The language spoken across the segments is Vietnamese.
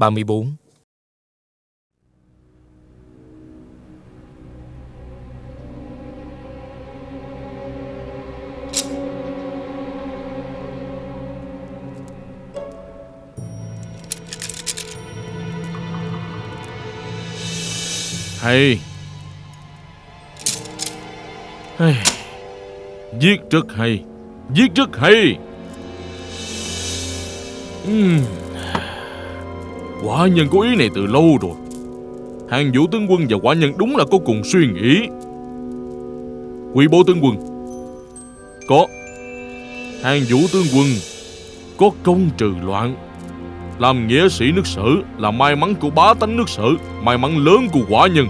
34 Hay. Hay. Viết rất hay. Viết rất hay. Ừm. Quả nhân có ý này từ lâu rồi. Hàng vũ tướng quân và quả nhân đúng là có cùng suy nghĩ. Quý bố tướng quân Có. Hàng vũ tướng quân Có công trừ loạn. Làm nghĩa sĩ nước sở Là may mắn của bá tánh nước sở May mắn lớn của quả nhân.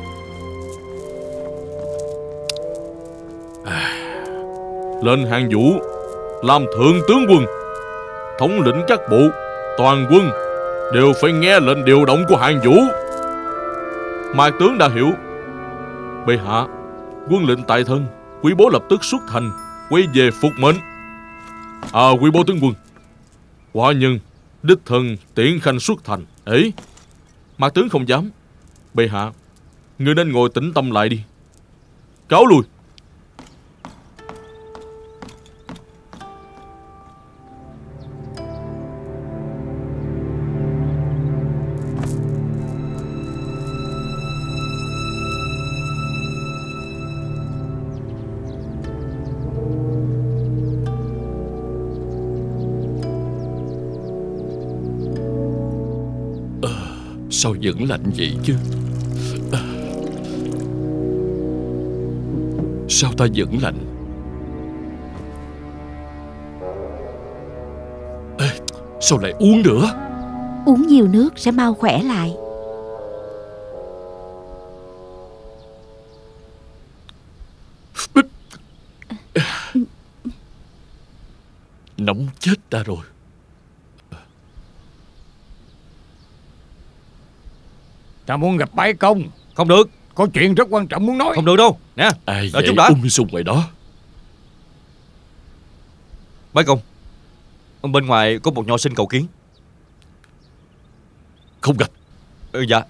À, Lên hàng vũ Làm thượng tướng quân Thống lĩnh các bộ Toàn quân. Đều phải nghe lệnh điều động của hàng vũ. Mạc tướng đã hiểu. Bệ hạ, Quân lệnh tại thân, Quý bố lập tức xuất thành, Quay về phục mệnh. À quý bố tướng quân, Quả nhân, Đích thân tiễn khanh xuất thành, ấy. Mạc tướng không dám. Bệ hạ, Người nên ngồi tĩnh tâm lại đi. Cáo lui. Sao vẫn lạnh vậy chứ? Sao ta vẫn lạnh? Ê, Sao lại uống nữa? Uống nhiều nước sẽ mau khỏe lại. Nóng chết ta rồi Ta muốn gặp bái công. Không được. Có chuyện rất quan trọng muốn nói. Không được đâu. Nè Ai Đợi vậy chút đã. ung dung ngoài đó. Bái công Bên ngoài có một nho sinh cầu kiến. Không gặp. Ừ, Dạ.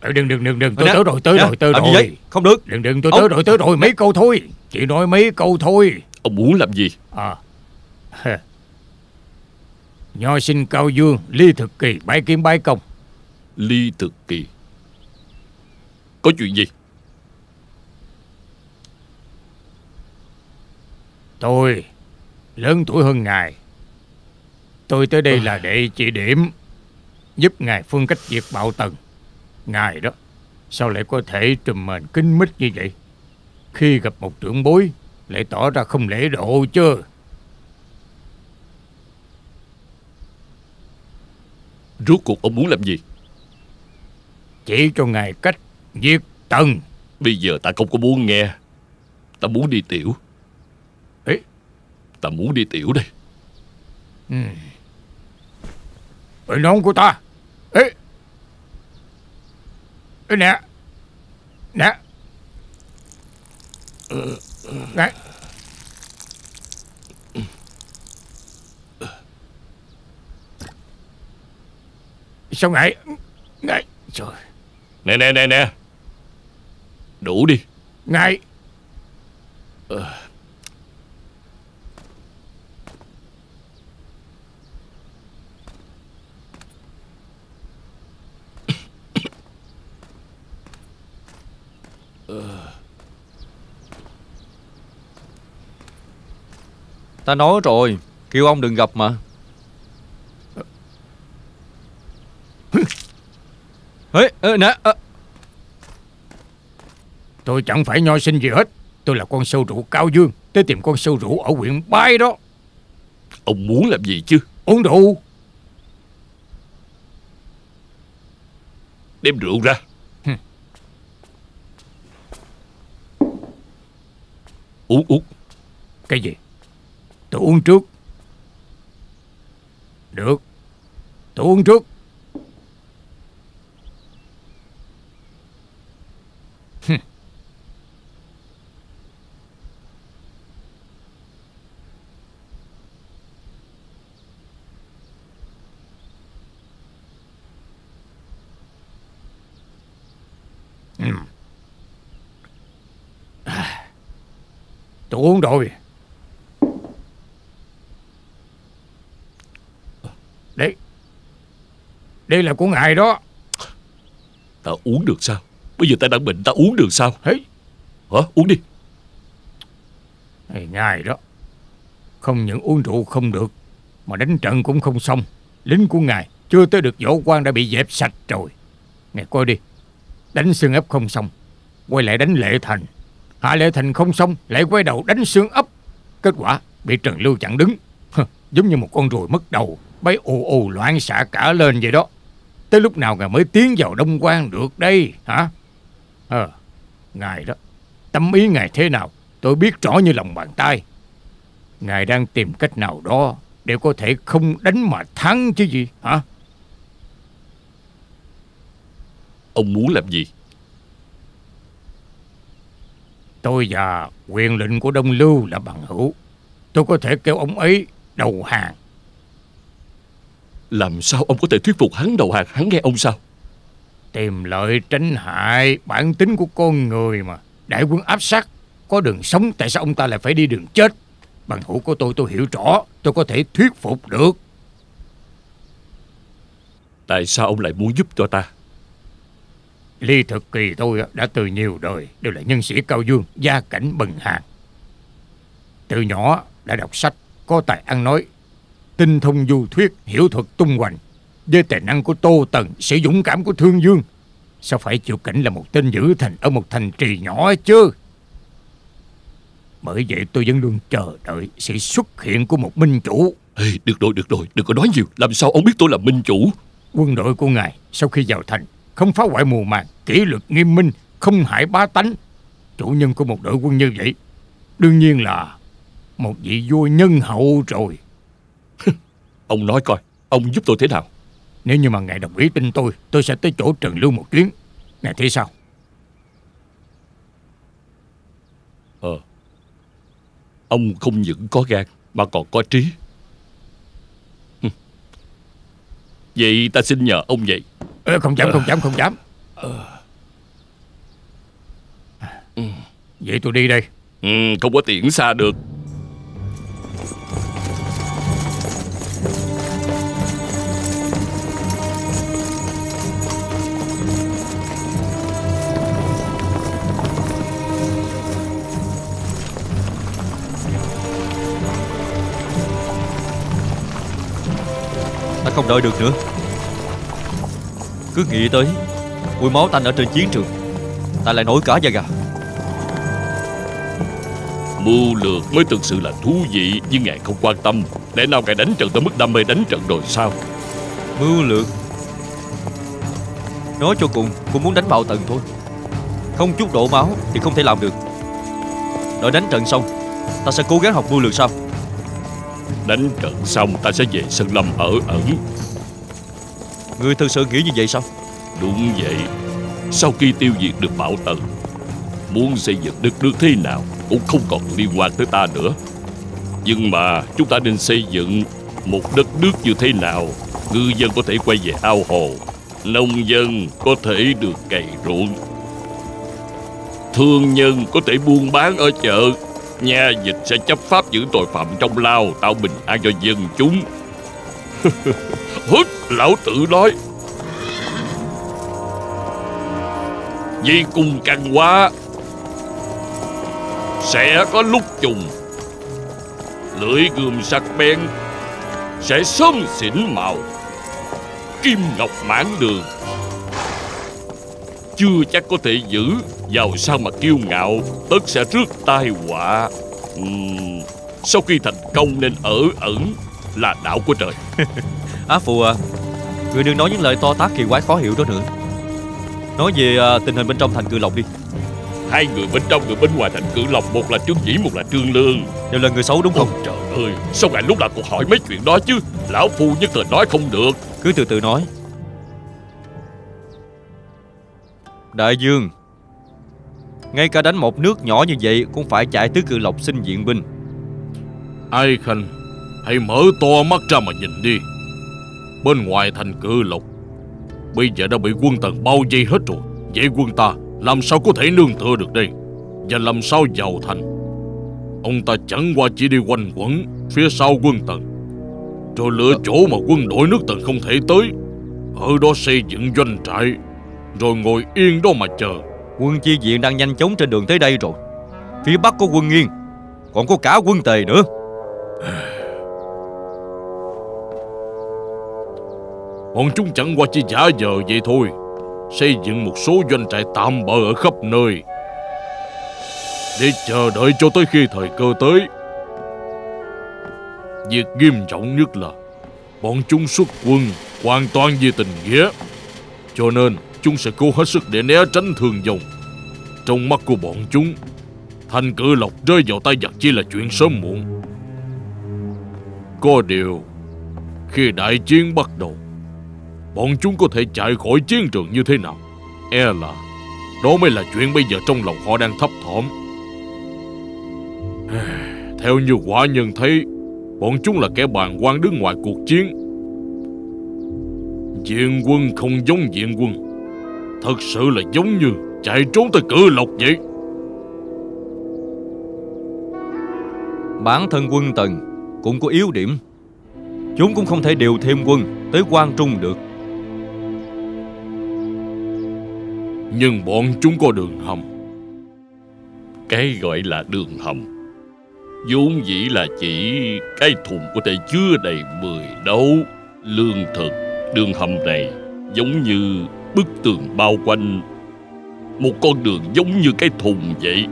Ờ, Đừng đừng đừng đừng Tôi Nè, tới rồi tới nè, rồi tới rồi. vậy? Không được. Đừng đừng tôi tới rồi tới rồi. Mấy câu thôi. Chỉ nói mấy câu thôi. Ông muốn làm gì? À. Nho sinh cao dương Ly thực kỳ bái kiến bái công Ly thực kỳ. Có chuyện gì? Tôi Lớn tuổi hơn ngài. Tôi tới đây là để chỉ điểm Giúp ngài phương cách diệt bạo tần. Ngài đó Sao lại có thể trùm mền kính mít như vậy? Khi gặp một trưởng bối Lại tỏ ra không lễ độ chứ Rốt cuộc ông muốn làm gì Chỉ cho ngài cách diệt tần Bây giờ ta không có muốn nghe. Ta muốn đi tiểu. Ê? Ta muốn đi tiểu đây. Ở nón của ta. Ê Ê nè. Nè. Nè. Sao ngại? Ngại. Trời Nè nè nè nè. Đủ đi. Ngại Ta nói rồi Kêu ông đừng gặp mà Ê, ê, nè ơ, Tôi chẳng phải nho sinh gì hết. Tôi là con sâu rượu cao dương Tới tìm con sâu rượu ở huyện Bai đó. Ông muốn làm gì chứ? Uống rượu. Đem rượu ra. Uống uống. Cái gì? Tôi uống trước. Được. Tôi uống trước Hừm. Ừ. À, tôi uống rồi. Đây. Đây là của ngài đó. Ta uống được sao Bây giờ ta đang bệnh ta uống được sao Hey. Hả uống đi Hey, ngài đó. Không những uống rượu không được, mà đánh trận cũng không xong. Lính của ngài chưa tới được võ quan đã bị dẹp sạch rồi. Ngài coi đi. Đánh xương ấp không xong. Quay lại đánh lệ thành. Hạ lệ thành không xong. Lại quay đầu đánh xương ấp. Kết quả bị Trần Lưu chặn đứng. Hừ, Giống như một con ruồi mất đầu. Bay ù ù loạn xạ cả lên vậy đó. Tới lúc nào ngài mới tiến vào Đông quan được đây hả? Ờ, ngài đó. Tâm ý ngài thế nào tôi biết rõ như lòng bàn tay. Ngài đang tìm cách nào đó để có thể không đánh mà thắng chứ gì hả? Ông muốn làm gì Tôi và quyền lệnh của Đông Lưu là bằng hữu. Tôi có thể kêu ông ấy đầu hàng. Làm sao ông có thể thuyết phục hắn đầu hàng Hắn nghe ông sao Tìm lợi tránh hại bản tính của con người mà. Đại quân áp sát. Có đường sống tại sao ông ta lại phải đi đường chết? Bằng hữu của tôi tôi hiểu rõ. Tôi có thể thuyết phục được. Tại sao ông lại muốn giúp cho ta Ly Thực Kỳ tôi đã từ nhiều đời đều là nhân sĩ cao dương, gia cảnh bần hàn. Từ nhỏ đã đọc sách, có tài ăn nói, tinh thông du thuyết, hiểu thuật tung hoành. Với tài năng của Tô Tần, sự dũng cảm của Thương Dương. Sao phải chịu cảnh là một tên giữ thành ở một thành trì nhỏ chứ? Bởi vậy tôi vẫn luôn chờ đợi sự xuất hiện của một minh chủ. Ê, Được rồi được rồi Đừng có nói nhiều Làm sao ông biết tôi là minh chủ Quân đội của ngài sau khi vào thành không phá hoại mùa màng, kỷ luật nghiêm minh, không hại bá tánh. Chủ nhân của một đội quân như vậy, đương nhiên là một vị vua nhân hậu rồi. Ông nói coi Ông giúp tôi thế nào Nếu như mà ngài đồng ý tin tôi, tôi sẽ tới chỗ Trần Lưu một chuyến. Ngài thấy sao? Ờ Ông không những có gan Mà còn có trí. Vậy ta xin nhờ ông vậy Ê, không dám, không dám, không dám. Vậy tôi đi đây. ừ, Không có tiễn xa được. Ta không đợi được nữa. Cứ nghĩ tới Mùi máu tanh ở trên chiến trường. Ta lại nổi cả da gà. Mưu lược mới thực sự là thú vị Nhưng ngài không quan tâm. Lẽ nào ngài đánh trận tới mức đam mê đánh trận rồi sao? Mưu lược. Nói cho cùng Cũng muốn đánh bạo tần thôi. Không chút đổ máu thì không thể làm được. Đợi đánh trận xong Ta sẽ cố gắng học mưu lược sau Đánh trận xong ta sẽ về Sơn Lâm ở ẩn. Ngươi thực sự nghĩ như vậy sao Đúng vậy. Sau khi tiêu diệt được Bảo Tần, Muốn xây dựng đất nước thế nào Cũng không còn liên quan tới ta nữa. Nhưng mà chúng ta nên xây dựng Một đất nước như thế nào, Ngư dân có thể quay về ao hồ, Nông dân có thể được cày ruộng, Thương nhân có thể buôn bán ở chợ. Nhà dịch sẽ chấp pháp giữ tội phạm trong lao, Tạo bình an cho dân chúng. Hứt, lão tử nói. Vì cùng căng quá Sẽ có lúc trùng Lưỡi gươm sắc bén Sẽ sớm xỉn màu. Kim ngọc mãn đường Chưa chắc có thể giữ. Giàu sao mà kiêu ngạo Tất sẽ rước tai họa. Uhm, Sau khi thành công nên ở ẩn Là đạo của trời. Á Phụ à Người đừng nói những lời to tát kỳ quái khó hiểu đó nữa. Nói về à, tình hình bên trong thành cự lộc đi. Hai người bên trong người bên ngoài thành cử lộc Một là Trương Dĩ một là Trương Lương. Đều là người xấu đúng không? Ôi trời ơi Sao ngài lúc nào cũng hỏi mấy chuyện đó chứ? Lão Phu nhất thời nói không được. Cứ từ từ nói. Đại dương Ngay cả đánh một nước nhỏ như vậy Cũng phải chạy tới cự lộc xin viện binh. Ai Khanh Hãy mở to mắt ra mà nhìn đi. Bên ngoài thành cự lộc Bây giờ đã bị quân tần bao vây hết rồi. Vậy quân ta Làm sao có thể nương tựa được đây? Và làm sao giàu thành? Ông ta chẳng qua chỉ đi quanh quẩn Phía sau quân tần. Rồi lựa chỗ mà quân đội nước tần không thể tới. Ở đó xây dựng doanh trại Rồi ngồi yên đó mà chờ. Quân chi viện đang nhanh chóng trên đường tới đây rồi. Phía bắc có quân nghiên Còn có cả quân tề nữa Bọn chúng chẳng qua chỉ giả vờ vậy thôi. Xây dựng một số doanh trại tạm bỡ ở khắp nơi. Để chờ đợi cho tới khi thời cơ tới. Việc nghiêm trọng nhất là Bọn chúng xuất quân hoàn toàn vì tình nghĩa. Cho nên chúng sẽ cố hết sức để né tránh thường vong. Trong mắt của bọn chúng Thành cử lộc rơi vào tay giặc chỉ là chuyện sớm muộn. Có điều, Khi đại chiến bắt đầu Bọn chúng có thể chạy khỏi chiến trường như thế nào? E là, Đó mới là chuyện bây giờ trong lòng họ đang thấp thỏm. Theo như quả nhân thấy, Bọn chúng là kẻ bàn quan đứng ngoài cuộc chiến. Diện quân không giống diện quân. Thật sự là giống như Chạy trốn tới cử lộc vậy. Bản thân quân tần Cũng có yếu điểm. Chúng cũng không thể điều thêm quân Tới quan trung được. Nhưng bọn chúng có đường hầm Cái gọi là đường hầm vốn dĩ là chỉ cái thùng có thể chứa đầy 10 đấu lương thực. Đường hầm này giống như bức tường bao quanh một con đường giống như cái thùng vậy.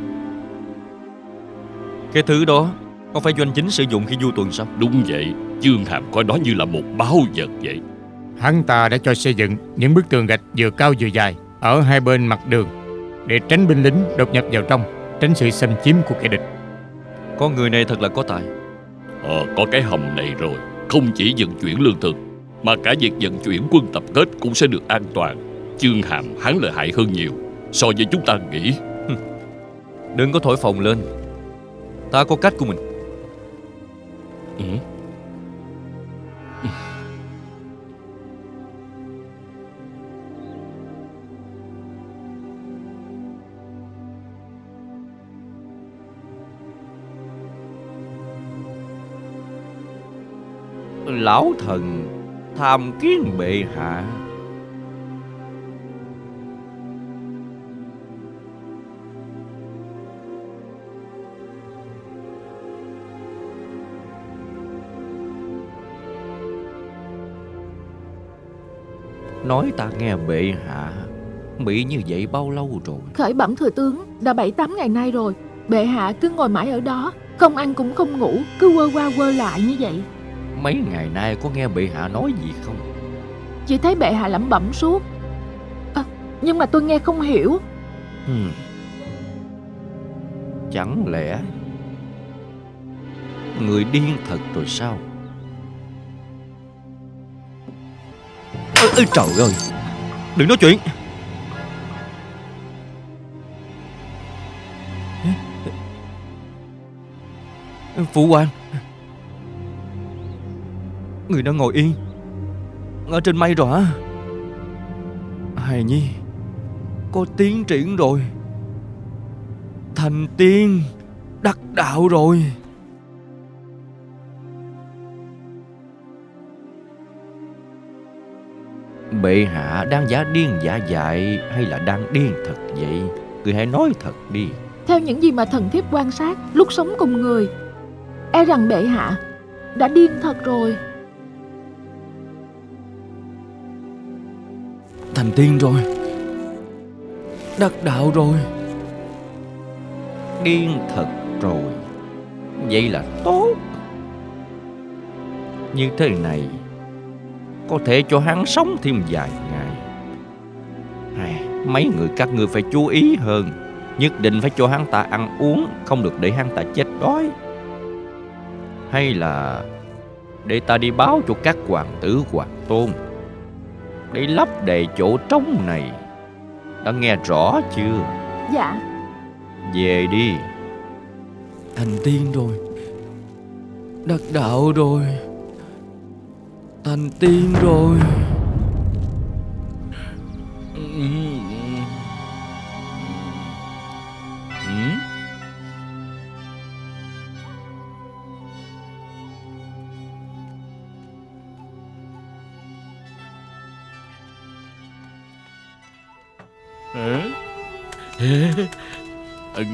Cái thứ đó Không phải doanh chính sử dụng khi du tuần sao Đúng vậy, Dương Hàm coi nó như là một báo vật vậy. Hắn ta đã cho xây dựng những bức tường gạch vừa cao vừa dài ở hai bên mặt đường để tránh binh lính đột nhập vào trong, tránh sự xâm chiếm của kẻ địch. Con người này thật là có tài Ờ, có cái hầm này rồi, không chỉ vận chuyển lương thực, mà cả việc vận chuyển quân tập kết cũng sẽ được an toàn. Dương Hàm hắn lợi hại hơn nhiều so với chúng ta nghĩ. Đừng có thổi phồng lên Ta có cách của mình Ừ. Lão thần Tham kiến bệ hạ. Nói ta nghe bệ hạ, Bị như vậy bao lâu rồi? Khởi bẩm thừa tướng, đã bảy tám ngày nay rồi. Bệ hạ cứ ngồi mãi ở đó, Không ăn cũng không ngủ, Cứ quơ qua quơ lại như vậy. Mấy ngày nay có nghe bệ hạ nói gì không? Chỉ thấy bệ hạ lẩm bẩm suốt. À, Nhưng mà tôi nghe không hiểu. Hmm. Chẳng lẽ Người điên thật rồi sao? Ê, Trời ơi. Đừng nói chuyện. Phụ hoàng Người đang ngồi yên Ở trên mây rồi hả Hài nhi Có tiến triển rồi. Thành tiên Đắc đạo rồi. Bệ hạ đang giả điên giả dại Hay là đang điên thật vậy? Người hãy nói thật đi. Theo những gì mà thần thiếp quan sát Lúc sống cùng người E rằng bệ hạ Đã điên thật rồi Thành tiên rồi. Đắc đạo rồi. Điên thật rồi. Vậy là tốt. Như thế này Có thể cho hắn sống thêm vài ngày. Hay, Mấy người các ngươi phải chú ý hơn. Nhất định phải cho hắn ta ăn uống Không được để hắn ta chết đói. Hay là Để ta đi báo cho các hoàng tử hoàng tôn để lấp đầy chỗ trống này. Đã nghe rõ chưa? Dạ. Về đi. Thành tiên rồi. Đắc đạo rồi. Thành tiên rồi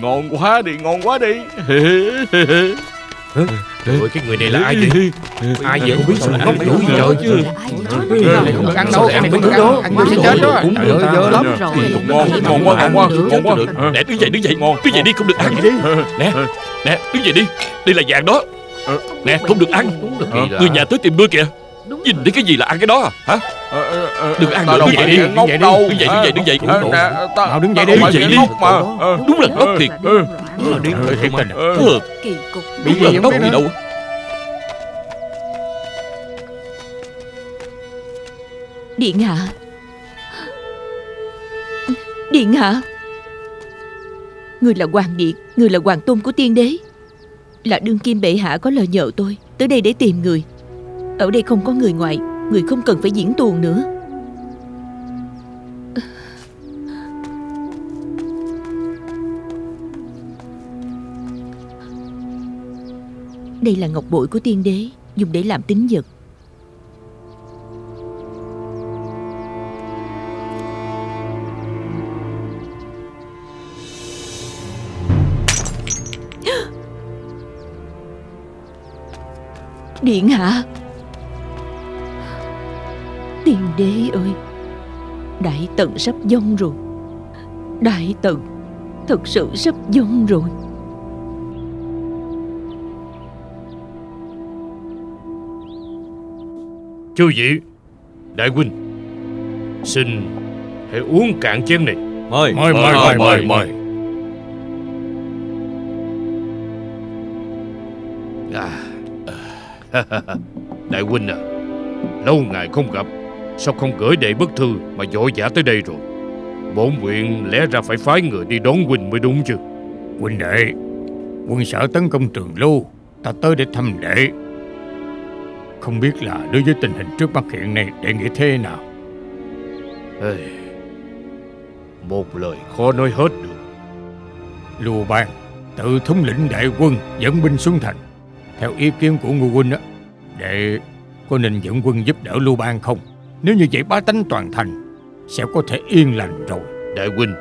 ngon quá đi ngon quá đi. Trời ơi, cái người này là ai vậy? Ai vậy? Không biết sao lại không đủ gì trời chứ. Không được ăn đâu, ăn không được đâu, ăn vô sẽ chết đó. Trời ơi, dơ lắm. ngon ngon quá ngon quá ngon quá. Nè đứng dậy đứng dậy Đứng dậy đi không được ăn. Nè Nè đứng dậy đi. Đây là vàng đó. Nè không được ăn. Người nhà tới tìm ngươi kìa Đúng Nhìn thấy cái gì là ăn cái đó hả? Đừng ăn nữa, đâu đứng dậy đi, đứng dậy đi, đứng dậy, đứng dậy, đứng dậy. Ờ, Nào, đứng dậy đi. Đứng dậy đi. Ờ. Đúng là ngốc thiệt. Đúng là điên thiệt tình. Ờ. Kỳ cục. Bị Đúng là gì ngốc gì đâu. Điện hạ. Điện hạ. Người là hoàng điện Người là hoàng tôn của tiên đế. Là đương kim bệ hạ có lời nhờ tôi Tới đây để tìm người ở đây không có người ngoài Người không cần phải diễn tuồng nữa. Đây là ngọc bội của tiên đế, Dùng để làm tính vật. Điện hạ! Đế ơi. Đại tận sắp dông rồi. Đại tận Thật sự sắp dông rồi. Chư vị Đại huynh Xin hãy uống cạn chén này. Mời. Mời, mời, mời, mời, mời. Đại huynh à Lâu ngày không gặp Sao không gửi đệ bức thư Mà vội vã tới đây rồi Bổn nguyện lẽ ra phải phái người đi đón huynh mới đúng chứ Huynh đệ, quân sở tấn công trường lưu, ta tới để thăm đệ. Không biết là đối với tình hình trước mắt hiện nay đệ nghĩ thế nào? Ê, Một lời khó nói hết được Lưu Bang tự thống lĩnh đại quân dẫn binh xuống thành. Theo ý kiến của Ngô Huynh á, đệ có nên dẫn quân giúp đỡ Lưu Bang không? Nếu như vậy bá tánh toàn thành sẽ có thể yên lành rồi. Đại huynh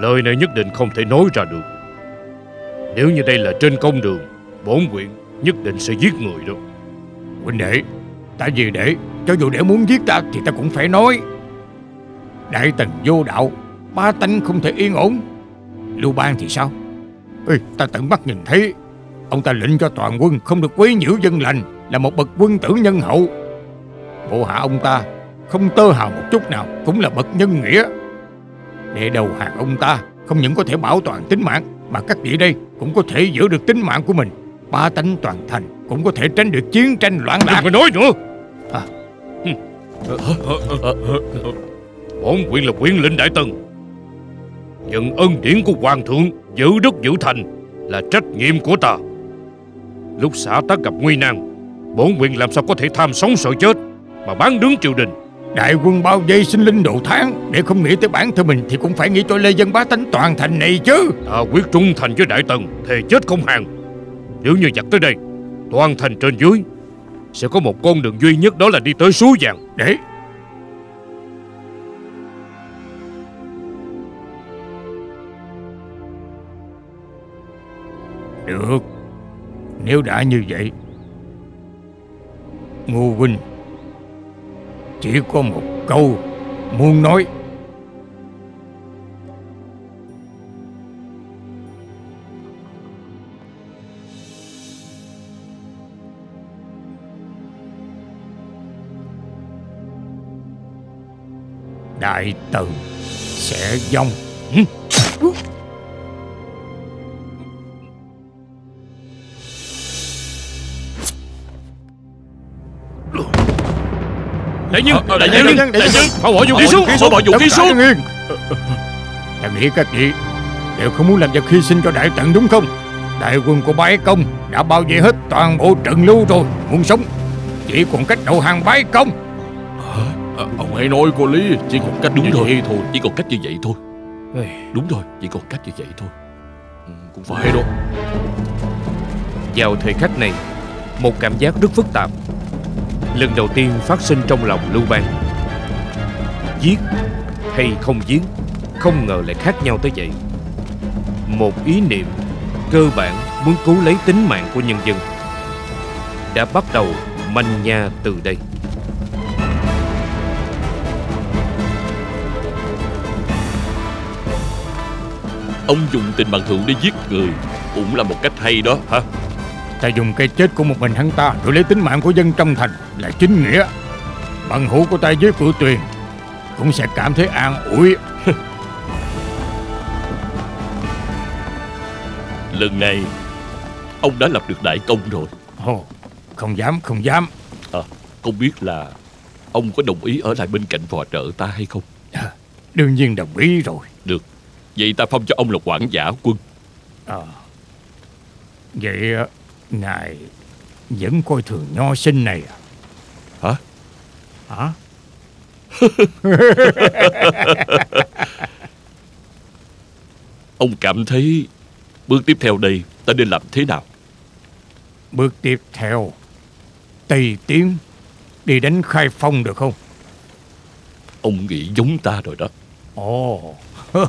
Lời này nhất định không thể nói ra được Nếu như đây là trên công đường Bổn nguyện nhất định sẽ giết người đâu Huynh đệ, tại vì đệ, cho dù đệ muốn giết ta thì ta cũng phải nói. Đại tần vô đạo, ba tánh không thể yên ổn. Lưu Bang thì sao? Ê, ta tận mắt nhìn thấy, ông ta lệnh cho toàn quân không được quấy nhiễu dân lành, là một bậc quân tử nhân hậu. Bộ hạ ông ta không tơ hào một chút nào, cũng là bậc nhân nghĩa. Để đầu hàng ông ta không những có thể bảo toàn tính mạng, mà các vị đây cũng có thể giữ được tính mạng của mình. Ba tánh toàn thành cũng có thể tránh được chiến tranh loạn Đừng lạc. có nói nữa À. Bổn quyền là quyền lệnh đại tần Nhận ân điển của hoàng thượng Giữ đất giữ thành Là trách nhiệm của ta Lúc xã tắc gặp nguy nan Bổn quyền làm sao có thể tham sống sợ chết Mà bán đứng triều đình. Đại quân bao vây sinh linh độ tháng. Để không nghĩ tới bản thân mình Thì cũng phải nghĩ cho Lê Dân bá tánh toàn thành này chứ. Ta quyết trung thành với đại tần Thề chết không hàng Nếu như giặc tới đây Toàn thành trên dưới Sẽ có một con đường duy nhất đó là đi tới suối vàng. Để. Được. Nếu đã như vậy Ngô Huynh chỉ có một câu Muốn nói. Đại Tần sẽ vong. Đại nhân Đại nhân Đại nhân Mau bỏ vũ khí xuống Mau bỏ vũ khí xuống. Ta nghĩ các vị Đều không muốn làm vật hy sinh cho đại tận đúng không? Đại quân của bái công Đã bao vây hết toàn bộ trận lưu rồi Muốn sống. Chỉ còn cách đầu hàng bái công. Ờ, Ông hãy nói có lý Chỉ còn cách Đúng rồi. thôi Chỉ còn cách như vậy thôi. Đúng rồi Chỉ còn cách như vậy thôi. Ừ, Cũng phải đó. Vào thời khắc này Một cảm giác rất phức tạp Lần đầu tiên phát sinh trong lòng Lưu Bang. Giết hay không giết, Không ngờ lại khác nhau tới vậy. Một ý niệm cơ bản muốn cứu lấy tính mạng của nhân dân Đã bắt đầu manh nha từ đây. Ông dùng tình bằng hữu để giết người Cũng là một cách hay đó hả Ta dùng cái chết của một mình hắn ta Đổi lấy tính mạng của dân trong thành Là chính nghĩa. Bằng hữu của ta với cửu tuyền Cũng sẽ cảm thấy an ủi. Lần này Ông đã lập được đại công rồi. Ồ, Không dám không dám. À, Không biết là Ông có đồng ý ở lại bên cạnh phò trợ ta hay không? À, Đương nhiên đồng ý rồi. Được Vậy ta phong cho ông là quản giả quân. À, Vậy Ngài Vẫn coi thường nho sinh này à? Hả? Hả? Ông cảm thấy Bước tiếp theo đây ta nên làm thế nào? Bước tiếp theo Tây tiến Đi đánh khai phong được không? Ông nghĩ giống ta rồi đó. Ồ.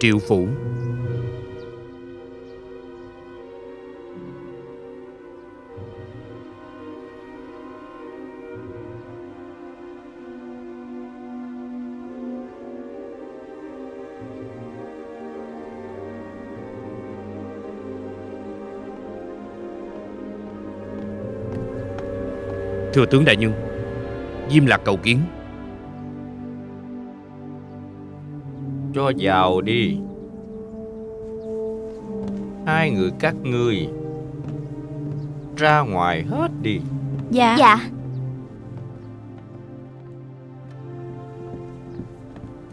Triệu phủ Thưa tướng đại nhân. Diêm lạc cầu kiến. Cho vào đi. Hai người các ngươi Ra ngoài hết đi. Dạ. Dạ.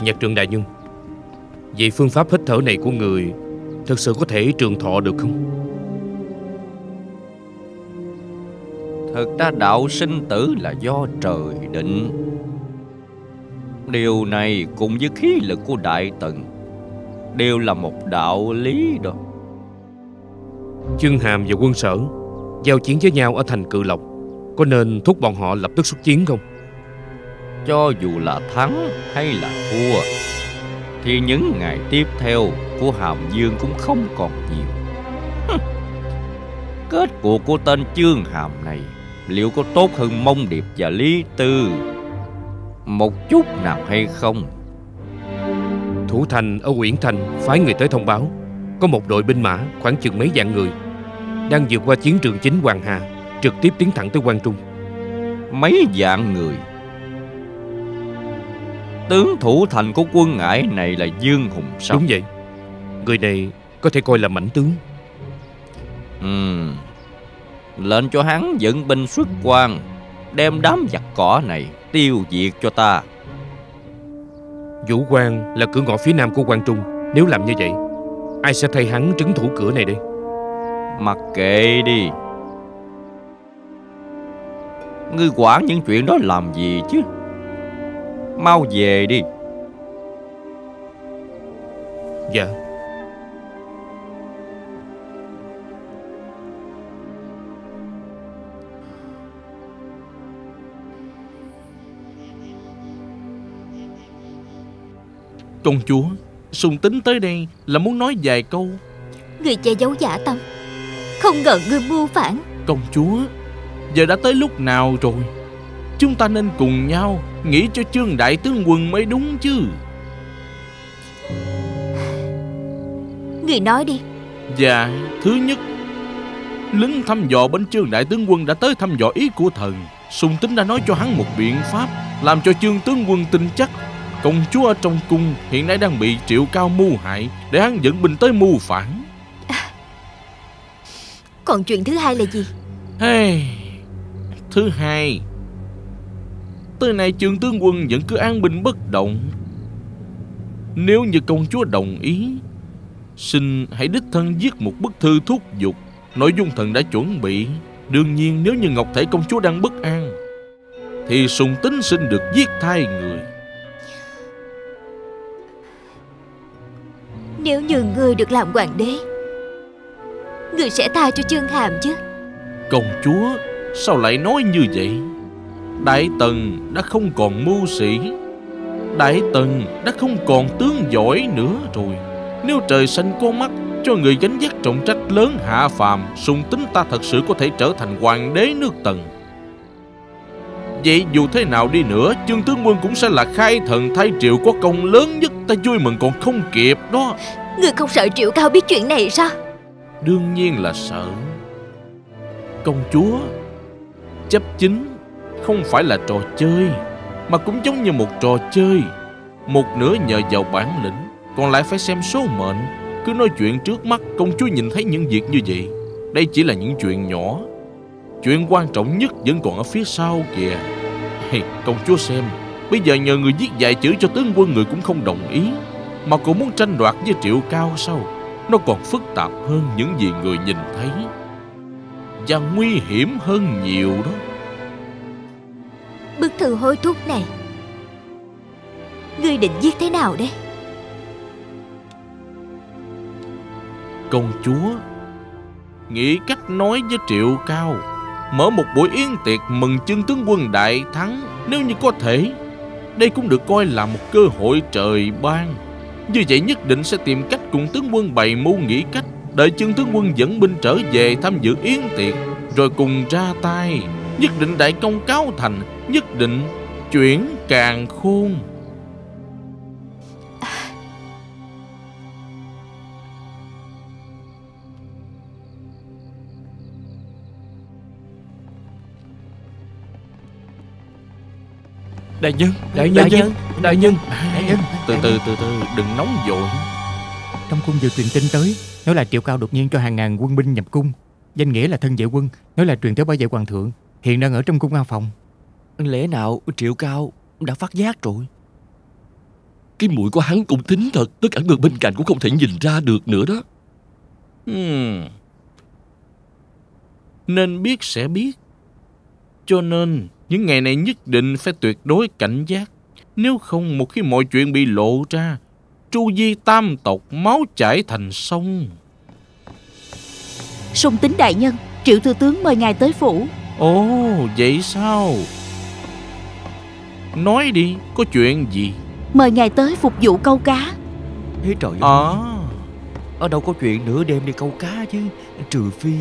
Nhật trường đại nhân Vậy phương pháp hít thở này của người Thật sự có thể trường thọ được không Thật ra đạo sinh tử là do trời định. Điều này cùng với khí lực của Đại Tần Đều là một đạo lý đó. Chương Hàm và quân sở Giao chiến với nhau ở thành Cự Lộc. Có nên thúc bọn họ lập tức xuất chiến không? Cho dù là thắng hay là thua Thì những ngày tiếp theo của Hàm Dương cũng không còn nhiều. Kết cuộc của tên Chương Hàm này Liệu có tốt hơn Mông Điệp và Lý Tư Một chút nào hay không? Thủ thành ở Uyển Thành phái người tới thông báo. Có một đội binh mã khoảng chừng mấy vạn người Đang vượt qua chiến trường chính Hoàng Hà Trực tiếp tiến thẳng tới Quan Trung. Mấy vạn người? Tướng thủ thành của quân ngải này là Dương Hùng sao? Đúng vậy. Người này có thể coi là mảnh tướng. Ừ Lệnh cho hắn dẫn binh xuất quan Đem đám giặc cỏ này Tiêu diệt cho ta. Vũ Quang là cửa ngõ phía nam của Quan Trung. Nếu làm như vậy Ai sẽ thay hắn trấn thủ cửa này đây? Mặc kệ đi. Ngươi quản những chuyện đó làm gì chứ? Mau về đi. Dạ Công chúa Sùng tính tới đây là muốn nói vài câu. Người che giấu giả tâm Không ngờ ngươi mưu phản. Công chúa Giờ đã tới lúc nào rồi? Chúng ta nên cùng nhau Nghĩ cho trương đại tướng quân mới đúng chứ. Người nói đi. Dạ Thứ nhất Lính thăm dò bên trương đại tướng quân đã tới thăm dò ý của thần. Sùng tính đã nói cho hắn một biện pháp Làm cho trương tướng quân tin chắc Công chúa ở trong cung hiện nay đang bị triệu cao mưu hại Để hắn dẫn binh tới mưu phản. Còn chuyện thứ hai là gì? Hey, Thứ hai. Tới nay trương tướng quân vẫn cứ an bình bất động. Nếu như công chúa đồng ý Xin hãy đích thân viết một bức thư thúc giục. Nội dung thần đã chuẩn bị. Đương nhiên nếu như Ngọc Thể công chúa đang bất an Thì sùng tính xin được giết thay người Nếu như ngươi được làm hoàng đế, Ngươi sẽ tha cho Trương Hàm chứ? Công chúa, Sao lại nói như vậy? Đại Tần đã không còn mưu sĩ. Đại Tần đã không còn tướng giỏi nữa rồi. Nếu trời xanh có mắt cho người gánh vác trọng trách lớn hạ phàm, Sùng tính ta thật sự có thể trở thành hoàng đế nước Tần. Vậy dù thế nào đi nữa Trương tướng quân cũng sẽ là khai thần thay triệu Có công lớn nhất ta vui mừng còn không kịp đó. Người không sợ triệu cao biết chuyện này sao? Đương nhiên là sợ. Công chúa Chấp chính Không phải là trò chơi Mà cũng giống như một trò chơi. Một nửa nhờ vào bản lĩnh Còn lại phải xem số mệnh. Cứ nói chuyện trước mắt Công chúa nhìn thấy những việc như vậy. Đây chỉ là những chuyện nhỏ Chuyện quan trọng nhất vẫn còn ở phía sau kìa. Hey, Công chúa xem Bây giờ nhờ người viết vài chữ cho tướng quân người cũng không đồng ý Mà cũng muốn tranh đoạt với triệu cao sao? Nó còn phức tạp hơn những gì người nhìn thấy. Và nguy hiểm hơn nhiều đó. Bức thư hối thúc này Ngươi định viết thế nào đây? Công chúa Nghĩ cách nói với triệu cao Mở một buổi yến tiệc mừng chương tướng quân đại thắng, Nếu như có thể, Đây cũng được coi là một cơ hội trời ban. Như vậy nhất định sẽ tìm cách cùng tướng quân bày mưu nghĩ cách, Đợi chương tướng quân dẫn binh trở về tham dự yến tiệc, Rồi cùng ra tay. Nhất định đại công cáo thành, Nhất định chuyển càng khôn. Đại nhân Đại nhân, Đại nhân. Đại nhân. Đại nhân. Từ từ từ từ đừng nóng vội. Trong cung vừa truyền tin tới Nói là triệu cao đột nhiên cho hàng ngàn quân binh nhập cung Danh nghĩa là thân vệ quân Nói là truyền tới bảo vệ hoàng thượng Hiện đang ở trong cung an phòng Lẽ nào Triệu Cao đã phát giác rồi? Cái mũi của hắn cũng tính thật Tất cả người bên cạnh cũng không thể nhìn ra được nữa đó. Hmm. Nên biết sẽ biết. Cho nên, những ngày này nhất định phải tuyệt đối cảnh giác. Nếu không, một khi mọi chuyện bị lộ ra, tru di tam tộc máu chảy thành sông. Sung tính đại nhân Triệu thừa tướng mời ngài tới phủ Ồ, vậy sao? Nói đi, có chuyện gì? Mời ngài tới phục vụ câu cá Thế trời ơi À, Ở đâu có chuyện nửa đêm đi câu cá chứ Trừ phi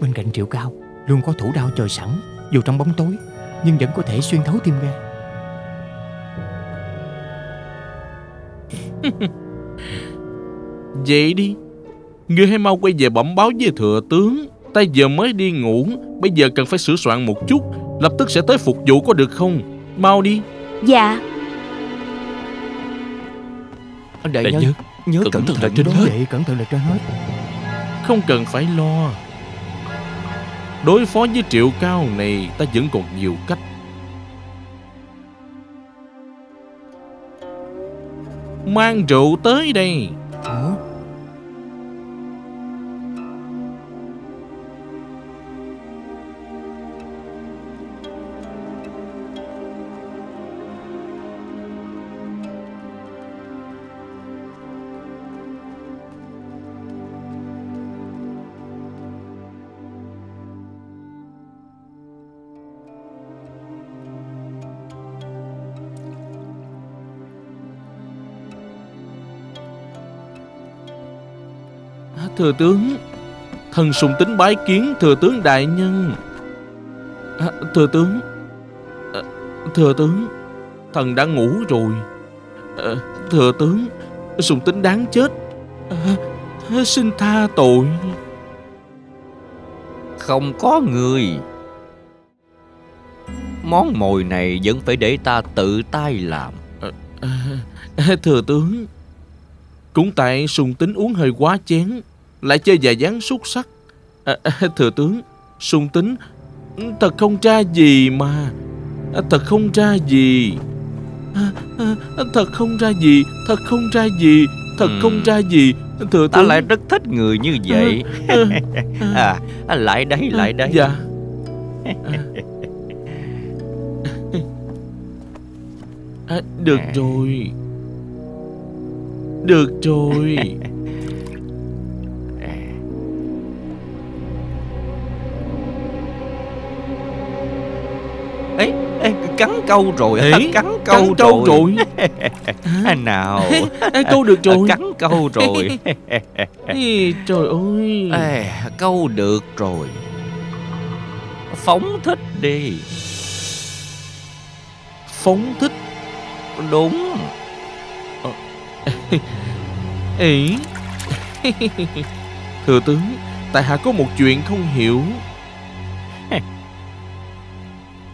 Bên cạnh triệu cao Luôn có thủ đao chờ sẵn Dù trong bóng tối Nhưng vẫn có thể xuyên thấu tim gan vậy đi. Ngươi hãy mau quay về bẩm báo với thừa tướng. Ta giờ mới đi ngủ, bây giờ cần phải sửa soạn một chút. Lập tức sẽ tới phục vụ có được không? Mau đi. Dạ Đại, Đại nhân, nhân, Nhớ cẩn cẩn thận thận là trên hết. Vậy cẩn thận là trên hết Không cần phải lo Đối phó với triệu cao này, Ta vẫn còn nhiều cách. Mang rượu tới đây. Thừa tướng. Thần sùng tính bái kiến thừa tướng đại nhân. À, Thừa tướng. À, Thừa tướng. Thần đã ngủ rồi. À, Thừa tướng Sùng tính đáng chết. À, Xin tha tội. Không có người. Món mồi này vẫn phải để ta tự tay làm. À, Thừa tướng. Cũng tại sùng tính uống hơi quá chén Lại chơi vài dáng xúc sắc. À, à, Thừa tướng Sùng tính Thật không ra gì mà. À, Thật không ra gì. À, à, Thật không ra gì Thật không ra gì Thật Ừm. không ra gì. Thừa Ta tướng. lại rất thích người như vậy. À, à, Lại đây, lại đây Dạ. À, Được À. rồi. Được rồi ấy cắn câu rồi Ê, cắn câu cắn câu rồi. À, nào. Ê, câu được rồi. cắn câu rồi. Ê, Trời ơi. Ê, câu được rồi. Phóng thích đi. Phóng thích. Đúng. Ê. Thừa tướng Tại hạ có một chuyện không hiểu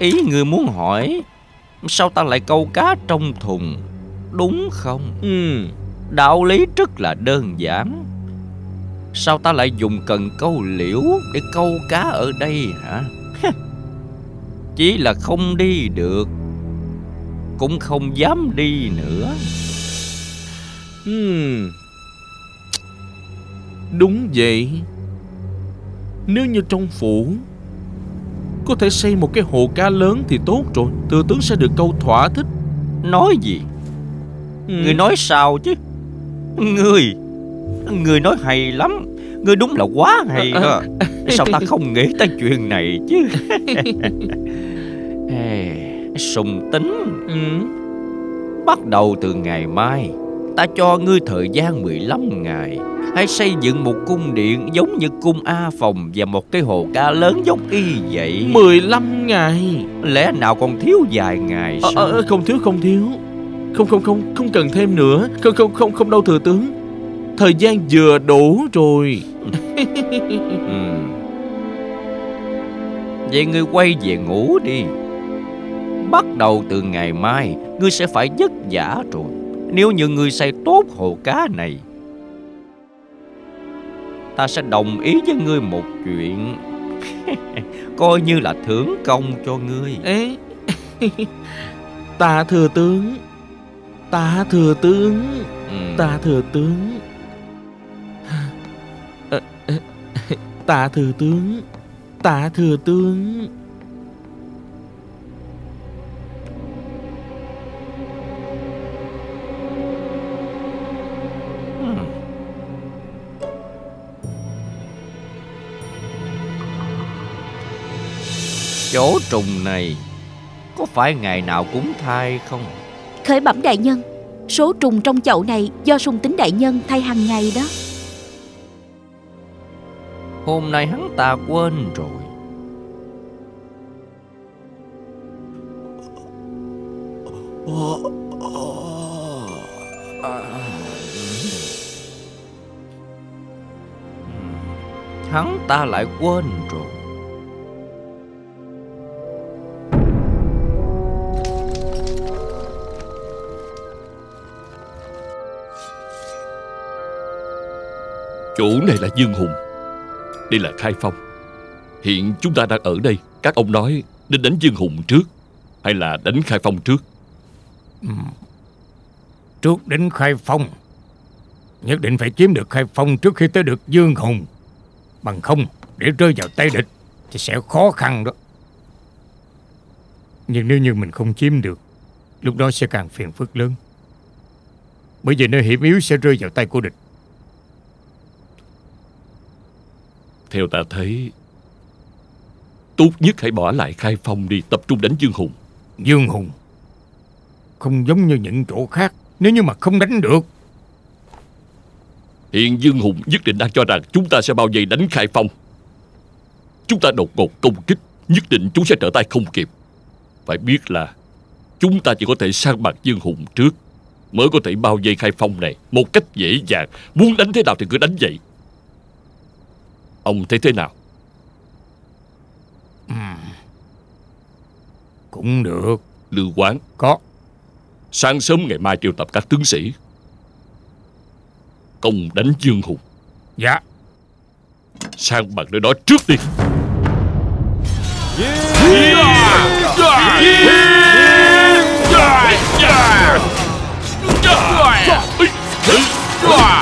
ý người muốn hỏi sao ta lại câu cá trong thùng đúng không? Ừ. Đạo lý rất là đơn giản. Sao ta lại dùng cần câu liễu để câu cá ở đây hả? Chỉ là không đi được cũng không dám đi nữa. Hmm. Đúng vậy. Nếu như trong phủ Có thể xây một cái hồ cá lớn thì tốt rồi. Thừa tướng sẽ được câu thỏa thích. Nói gì? Ừ. người nói sao chứ? Người người nói hay lắm. Người đúng là quá hay đó sao ta không nghĩ tới chuyện này chứ? Sùng tính. Ừ. Bắt đầu từ ngày mai Ta cho ngươi thời gian 15 ngày. Hãy xây dựng một cung điện giống như cung A Phòng Và một cái hồ cá lớn giống y vậy. 15 ngày. Lẽ nào còn thiếu vài ngày ờ, sao? ờ, Không thiếu không thiếu. Không không không Không cần thêm nữa. Không không không không đâu thừa tướng. Thời gian vừa đủ rồi. Ừ. Vậy ngươi quay về ngủ đi. Bắt đầu từ ngày mai Ngươi sẽ phải vất vả rồi Nếu như ngươi xây tốt hồ cá này Ta sẽ đồng ý với ngươi một chuyện. Coi như là thưởng công cho ngươi. Ê Ta thừa tướng Ta thừa tướng ừ. Ta thừa tướng. Ờ, ờ, Ta thừa tướng Ta thừa tướng Chỗ trùng này Có phải ngày nào cũng thay không? Khởi bẩm đại nhân Số trùng trong chậu này do sung tính đại nhân thay hàng ngày đó. Hôm nay hắn ta quên rồi. Hắn ta lại quên rồi Chủ này là Dương Hùng. Đây là Khai Phong. Hiện chúng ta đang ở đây. Các ông nói nên đánh Dương Hùng trước, Hay là đánh Khai Phong trước? Trước đến khai phong, Nhất định phải chiếm được khai phong trước khi tới được Dương Hùng. Bằng không, để rơi vào tay địch Thì sẽ khó khăn đó. Nhưng nếu như mình không chiếm được, Lúc đó sẽ càng phiền phức lớn. Bởi vì nơi hiểm yếu sẽ rơi vào tay của địch. Theo ta thấy Tốt nhất hãy bỏ lại Khai Phong đi Tập trung đánh Dương Hùng. Dương Hùng Không giống như những chỗ khác Nếu như mà không đánh được. Hiện Dương Hùng nhất định đang cho rằng Chúng ta sẽ bao vây đánh Khai Phong. Chúng ta đột ngột công kích Nhất định chúng sẽ trở tay không kịp. Phải biết là Chúng ta chỉ có thể sang bằng Dương Hùng trước Mới có thể bao vây Khai Phong này Một cách dễ dàng. Muốn đánh thế nào thì cứ đánh vậy Ông thấy thế nào ừ. Cũng được Lưu quán Có Sáng sớm ngày mai triệu tập các tướng sĩ Công đánh Dương Hùng Dạ Sang bằng nơi đó trước đi yeah. Yeah. Yeah. Yeah. Yeah. Yeah. Yeah. Yeah.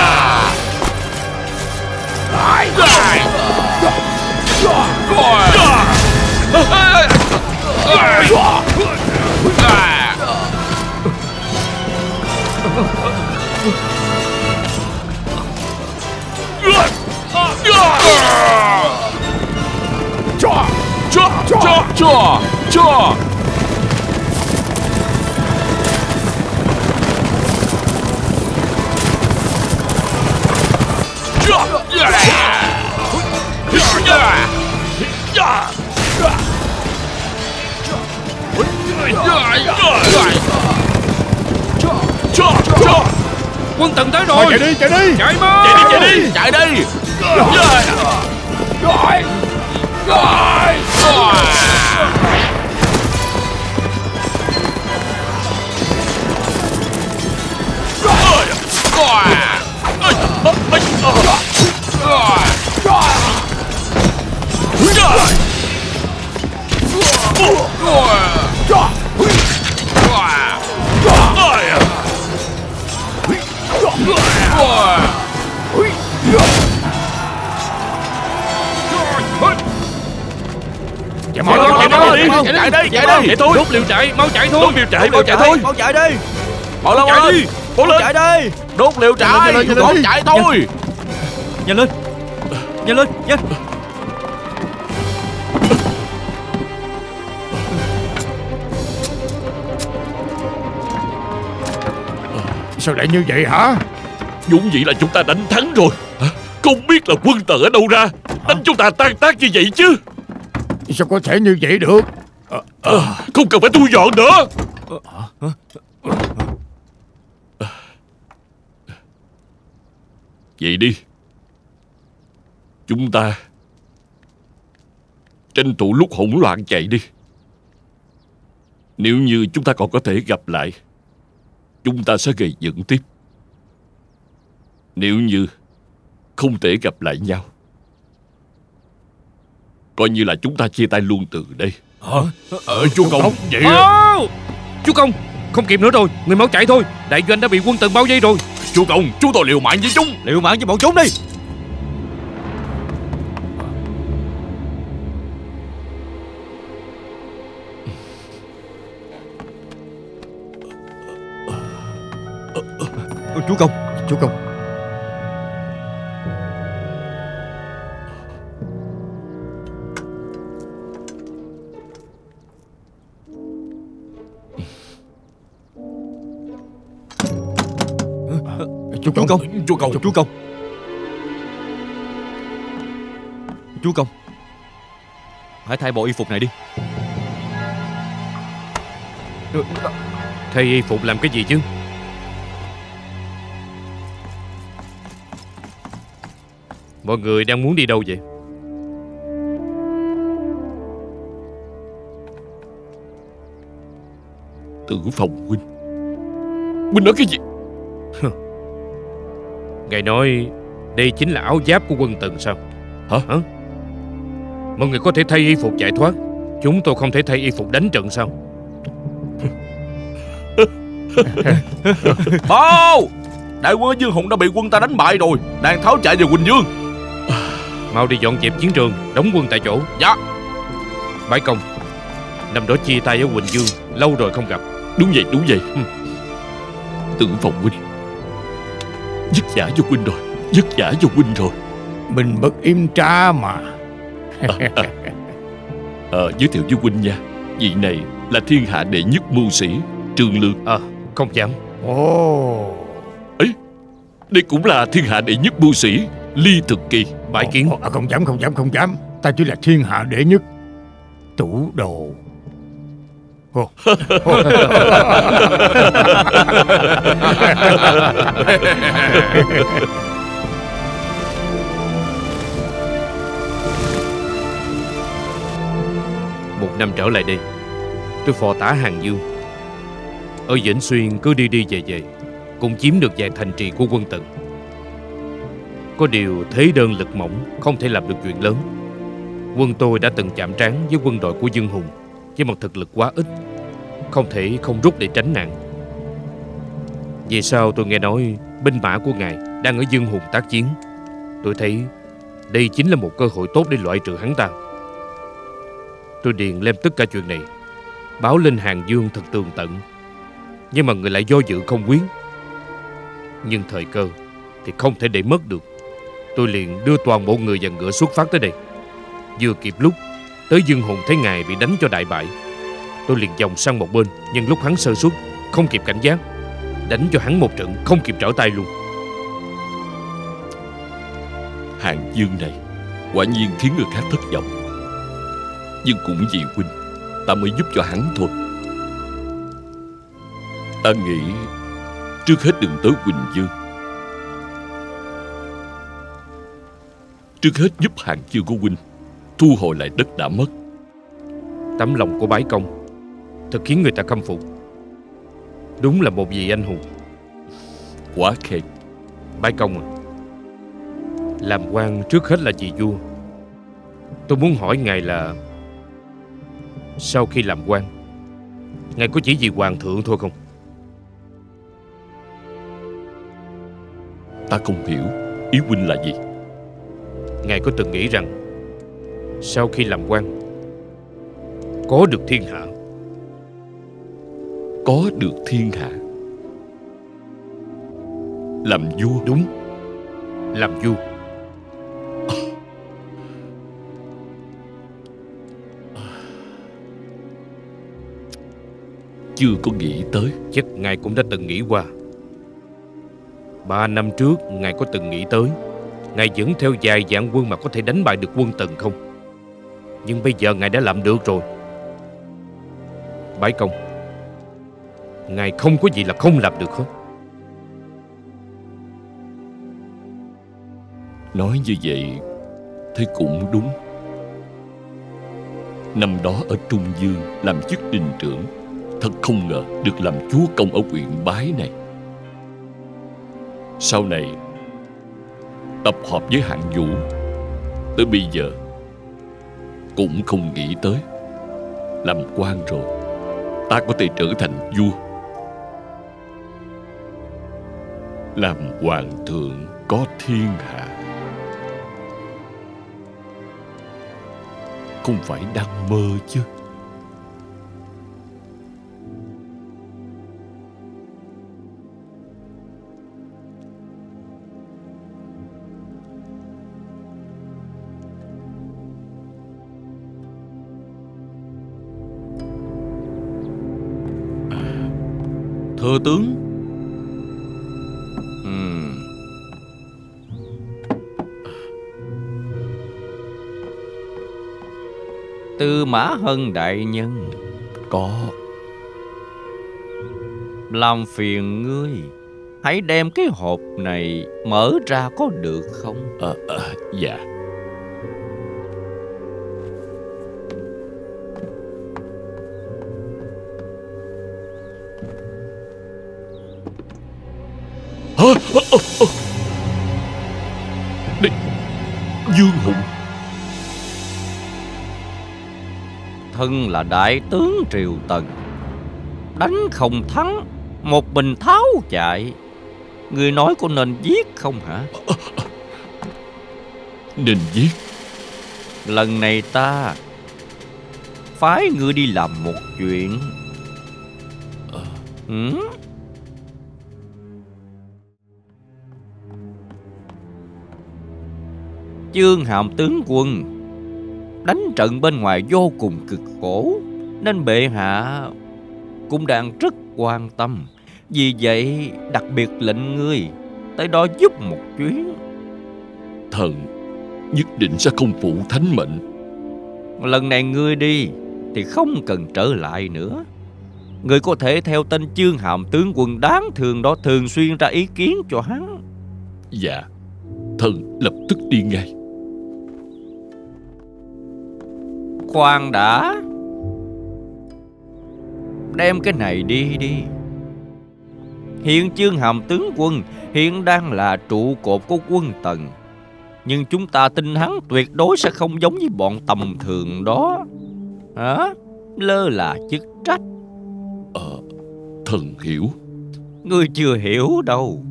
chạy đi chạy đi. Mau Chạy đi, chạy đi đi, chạy thôi Đốt liều chạy Mau chạy thôi. Đốt liều chạy, mau chạy thôi. Mau chạy đi. Mau lên, mau Chạy lên. Đi. Mau lên. Chạy đi. Đốt liều chạy. nhanh chạy thôi. Nhanh lên. Nhanh lên Nhanh. Sao lại như vậy hả? Vốn dĩ là chúng ta đánh thắng rồi. Hả? Không biết là quân tần ở đâu ra. Đánh chúng ta tan tác như vậy chứ. Sao có thể như vậy được Ờ, không cần phải thu dọn nữa. Vậy đi. Chúng ta Tranh thủ lúc hỗn loạn chạy đi. Nếu như chúng ta còn có thể gặp lại, Chúng ta sẽ gây dựng tiếp. Nếu như Không thể gặp lại nhau, Coi như là chúng ta chia tay luôn từ đây. Ở Ờ, chú Công. Vậy Mau Chú Công Không kịp nữa rồi Người mau chạy thôi. Đại doanh đã bị quân tần bao vây rồi. Chú Công Chúng tôi liều mạng với chúng. Liều mạng với bọn chúng đi. Chú Công Chú Công Chú Chú Công. Chú Công. Chú Công. Chú Công. Hãy thay bộ y phục này đi. Thay y phục làm cái gì chứ? Mọi người đang muốn đi đâu vậy? Tử phòng huynh. Huynh nói cái gì Ngài nói Đây chính là áo giáp của quân tần sao? Hả? Hả? Mọi người có thể thay y phục chạy thoát. Chúng tôi không thể thay y phục đánh trận sao? Bao! Đại quân ở Dương Hùng đã bị quân ta đánh bại rồi. Đang tháo chạy về Quỳnh Dương. Mau đi dọn dẹp chiến trường Đóng quân tại chỗ. Dạ. Bái công Năm đó chia tay ở Quỳnh Dương Lâu rồi không gặp. Đúng vậy đúng vậy. Tử phòng huynh Vất vả cho huynh rồi Vất vả cho huynh rồi. Mình bất im tra mà. Ờ giới thiệu với huynh nha. Vị này là thiên hạ đệ nhất mưu sĩ Trương Lương. Ờ không dám Ồ. Đây cũng là thiên hạ đệ nhất mưu sĩ Ly Thực Kỳ. Bãi kiến. À, Không dám không dám không dám Ta chỉ là thiên hạ đệ nhất. Tủ đồ. Ồ. Ồ. năm trở lại đây. Tôi phò tá Hàng Dương. Ở Vĩnh Xuyên cứ đi đi về về, Cũng chiếm được vài thành trì của quân tần Có điều thế đơn lực mỏng Không thể làm được chuyện lớn. Quân tôi đã từng chạm trán với quân đội của Dương Hùng với một thực lực quá ít, Không thể không rút để tránh nạn. Về sau tôi nghe nói binh mã của ngài đang ở Dương Hùng tác chiến. Tôi thấy đây chính là một cơ hội tốt để loại trừ hắn ta. Tôi điền lên tất cả chuyện này, báo lên Hàng Dương thật tường tận. Nhưng mà người lại do dự không quyết. Nhưng thời cơ thì không thể để mất được. Tôi liền đưa toàn bộ người và ngựa xuất phát tới đây. Vừa kịp lúc tới Dương Hùng thấy ngài bị đánh cho đại bại. Tôi liền vòng sang một bên, nhưng lúc hắn sơ suất, không kịp cảnh giác, đánh cho hắn một trận không kịp trở tay luôn. Hàng dương này Quả nhiên khiến người khác thất vọng nhưng cũng vì huynh Ta mới giúp cho hắn thôi. Ta nghĩ Trước hết đừng tới Quỳnh Dương Trước hết giúp hàng dương của huynh Thu hồi lại đất đã mất. Tấm lòng của bái công Thật khiến người ta khâm phục. Đúng là một vị anh hùng. Quá khen. Bái công à Làm quan trước hết là vị vua. Tôi muốn hỏi ngài là Sau khi làm quan. Ngài có chỉ vì hoàng thượng thôi không? Ta không hiểu Ý huynh là gì. Ngài có từng nghĩ rằng Sau khi làm quan Có được thiên hạ? Có được thiên hạ. Làm vua. Đúng. Làm vua Chưa có nghĩ tới? Chắc ngài cũng đã từng nghĩ qua. Ba năm trước Ngài có từng nghĩ tới Ngài dẫn theo vài vạn quân mà có thể đánh bại được quân Tần không? Nhưng bây giờ Ngài đã làm được rồi. Bái công Ngài không có gì là không làm được không Nói như vậy Thế cũng đúng. Năm đó ở Trung Dương Làm chức đình trưởng Thật không ngờ được làm chúa công ở huyện Bái này. Sau này, Tập hợp với hạng vũ. Tới bây giờ, Cũng không nghĩ tới. Làm quan rồi, Ta có thể trở thành vua. Làm hoàng thượng có thiên hạ. Không phải đang mơ chứ. Thưa tướng. Tư Mã Hân đại nhân. Có. Làm phiền ngươi Hãy đem cái hộp này Mở ra có được không? À, à, Dạ Đây Dương Hùng. Thân là đại tướng Triều Tần Đánh không thắng Một mình tháo chạy. Người nói có nên giết không hả? Nên giết. Lần này ta Phái ngươi đi làm một chuyện. Ừ? Chương hàm tướng quân. Đánh trận bên ngoài vô cùng cực khổ Nên bệ hạ Cũng đang rất quan tâm. Vì vậy đặc biệt lệnh ngươi Tới đó giúp một chuyến. Thần nhất định sẽ không phụ thánh mệnh. Lần này ngươi đi Thì không cần trở lại nữa. Ngươi có thể theo tên chương hàm tướng quân đáng thường đó Thường xuyên ra ý kiến cho hắn. Dạ Thần lập tức đi ngay Khoan đã. Đem cái này đi đi. Hiện chương hàm tướng quân Hiện đang là trụ cột của quân tần. Nhưng chúng ta tin hắn tuyệt đối sẽ không giống với bọn tầm thường đó. Hả? Lơ là chức trách. Ờ Thần hiểu. Ngươi chưa hiểu đâu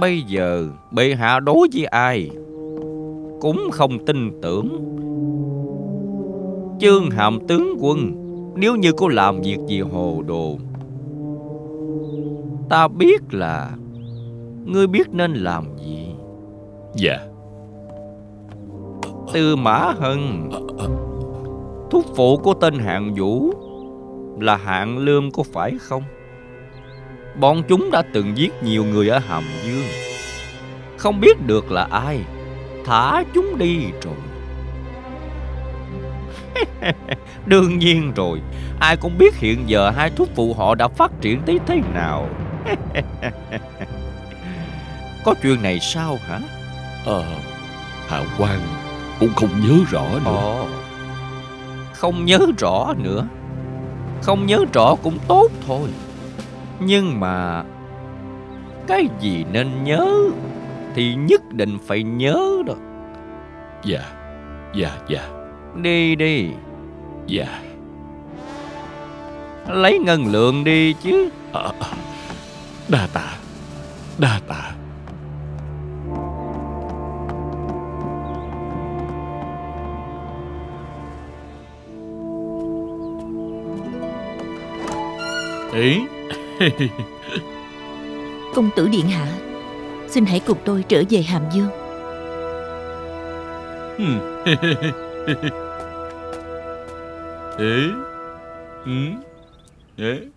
Bây giờ bệ hạ đối với ai Cũng không tin tưởng. Chương hàm tướng quân Nếu như có làm việc gì hồ đồ Ta biết là Ngươi biết nên làm gì. Dạ. Tư Mã Hân Thúc phụ của tên Hạng Vũ Là Hạng Lương có phải không Bọn chúng đã từng giết nhiều người ở Hàm Dương. Không biết được là ai Thả chúng đi rồi. Đương nhiên rồi Ai cũng biết hiện giờ hai thúc phụ họ đã phát triển tới thế nào. Có chuyện này sao hả? Ờ Hạ quan cũng không nhớ rõ nữa. Ồ Không nhớ rõ nữa. Không nhớ rõ cũng tốt thôi Nhưng mà Cái gì nên nhớ Thì nhất định phải nhớ đó Dạ Dạ dạ. Đi đi. Dạ. Lấy ngân lượng đi chứ. À, Đa tạ Đa tạ. Ý Công tử Điện Hạ, Xin hãy cùng tôi trở về Hàm Dương. Ý Ừ Ý